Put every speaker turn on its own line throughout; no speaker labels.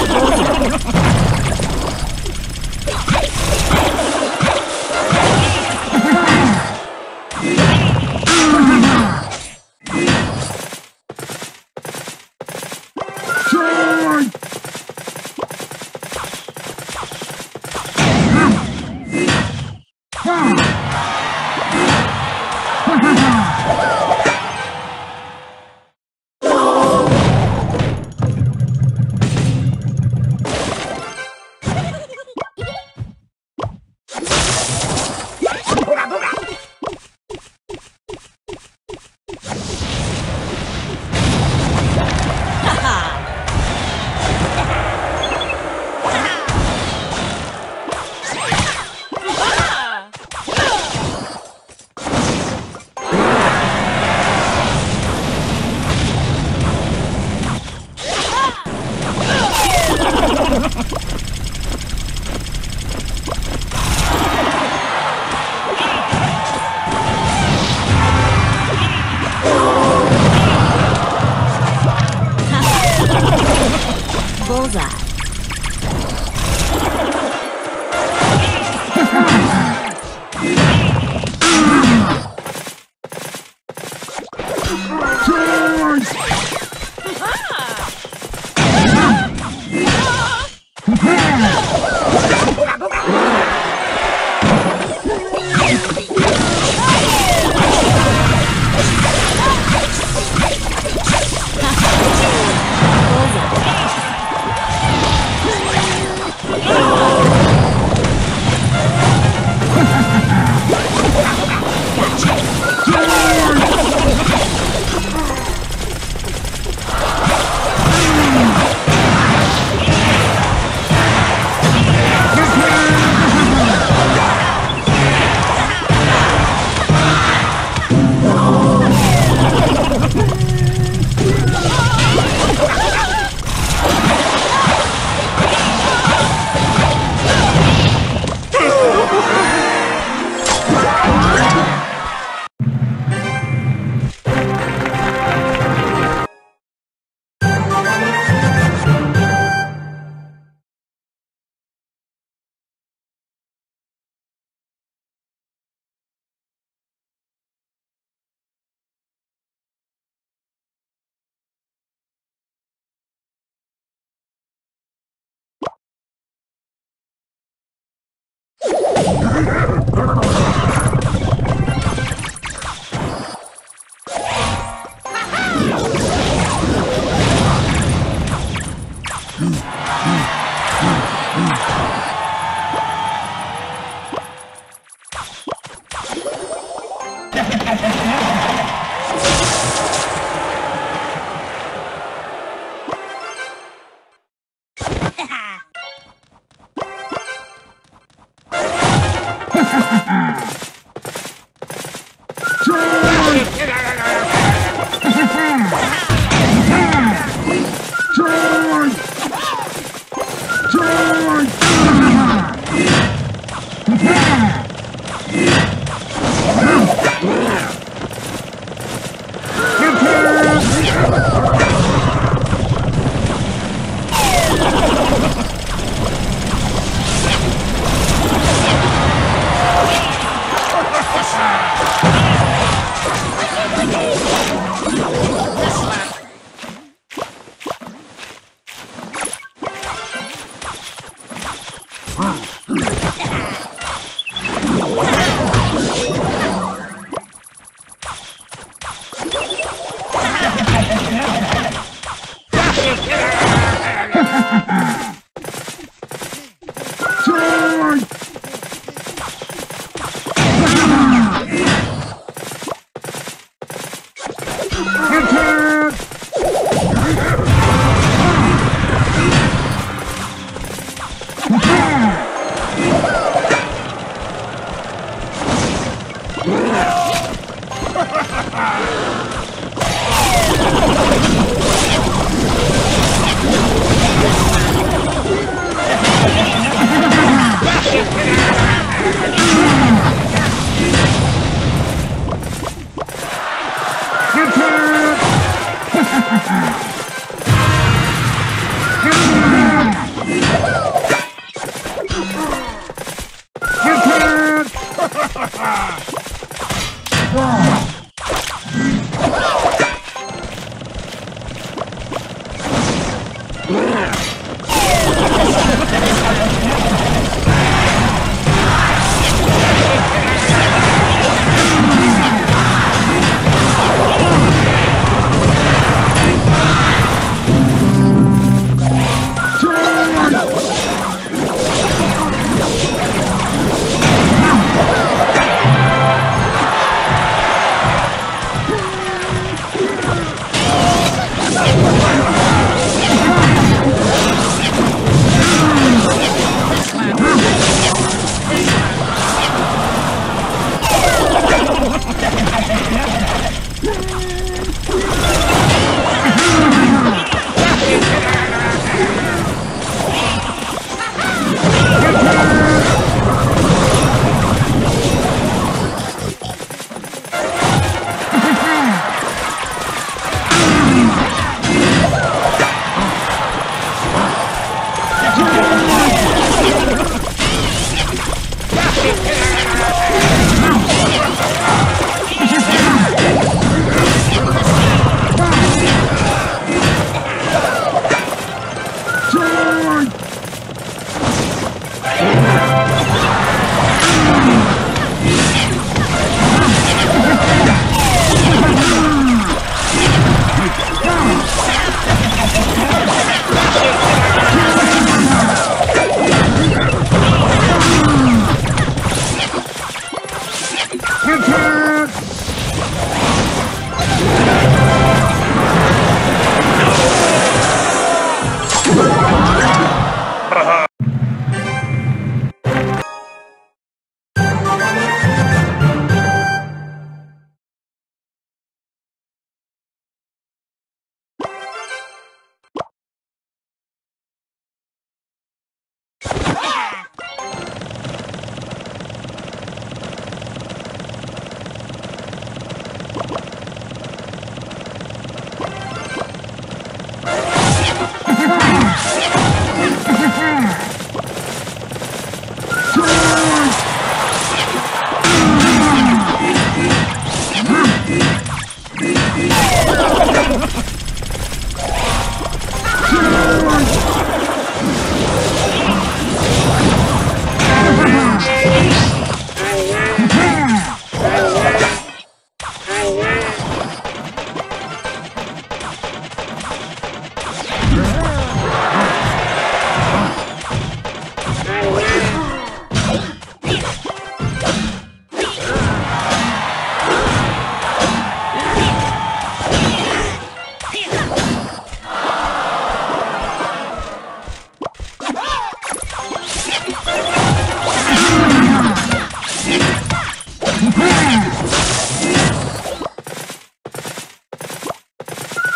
ハハハハ Give him a Wow.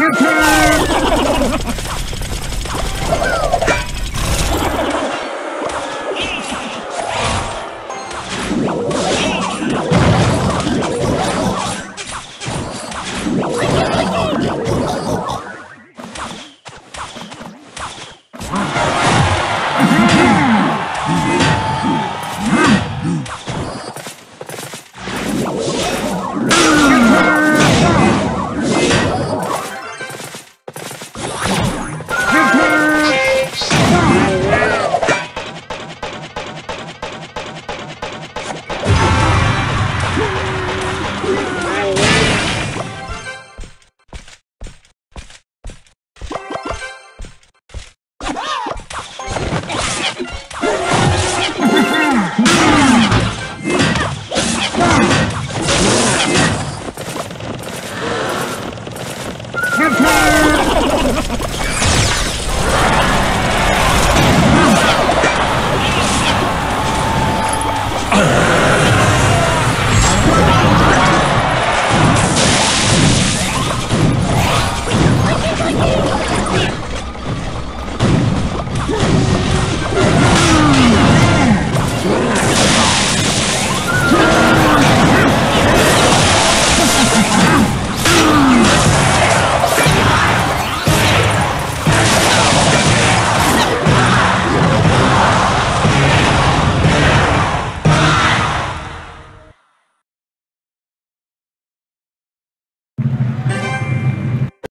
Choo-choo!